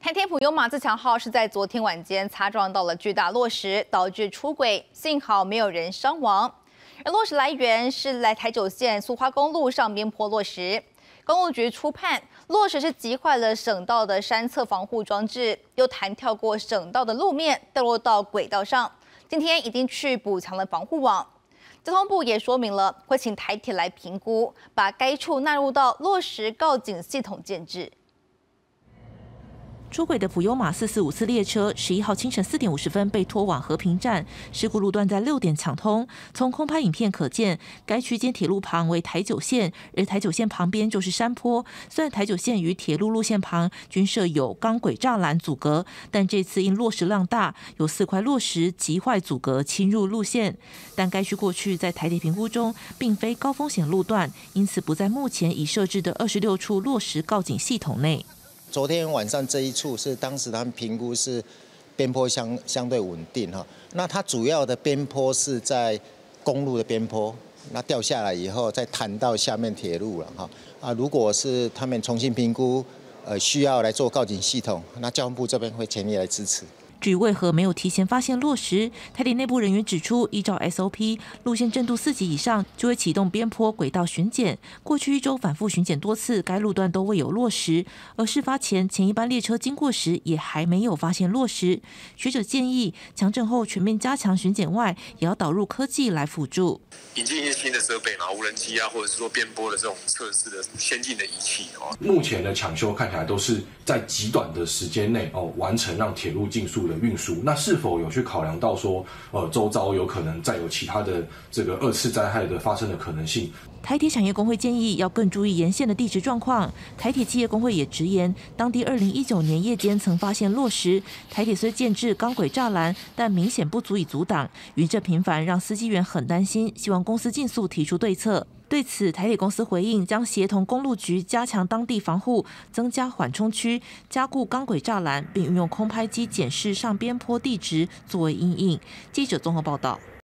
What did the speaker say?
台铁普悠马自强号是在昨天晚间擦撞到了巨大落石，导致出轨，幸好没有人伤亡。而落石来源是来台九线苏花公路上边坡落石。公路局初判，落石是击坏了省道的山侧防护装置，又弹跳过省道的路面，掉落到轨道上。今天已经去补强了防护网。交通部也说明了，会请台铁来评估，把该处纳入到落石告警系统建制。出轨的普悠玛四四五次列车，十一号清晨四点五十分被拖往和平站，事故路段在六点抢通。从空拍影片可见，该区间铁路旁为台九线，而台九线旁边就是山坡。虽然台九线与铁路路线旁均设有钢轨栅栏阻隔，但这次因落石量大，有四块落石击坏阻隔，侵入路线。但该区过去在台铁评估中，并非高风险路段，因此不在目前已设置的二十六处落石告警系统内。昨天晚上这一处是当时他们评估是边坡相相对稳定哈，那它主要的边坡是在公路的边坡，那掉下来以后再弹到下面铁路了哈啊，如果是他们重新评估，呃需要来做告警系统，那交通部这边会全力来支持。至于为何没有提前发现落实，台铁内部人员指出，依照 SOP，路线震度四级以上就会启动边坡轨道巡检。过去一周反复巡检多次，该路段都未有落实。而事发前，前一班列车经过时也还没有发现落实。学者建议，强震后全面加强巡检外，也要导入科技来辅助，引进一些新的设备，然后无人机啊，或者是说边坡的这种测试的先进的仪器哦。目前的抢修看起来都是在极短的时间内哦完成，让铁路进速。的运输，那是否有去考量到说，呃，周遭有可能再有其他的这个二次灾害的发生的可能性？台铁产业工会建议要更注意沿线的地质状况。台铁企业工会也直言，当地二零一九年夜间曾发现落石，台铁虽建制钢轨栅栏，但明显不足以阻挡，云这频繁让司机员很担心，希望公司尽速提出对策。对此，台铁公司回应将协同公路局加强当地防护，增加缓冲区，加固钢轨栅栏，并运用空拍机检视上边坡地质作为阴影。记者综合报道。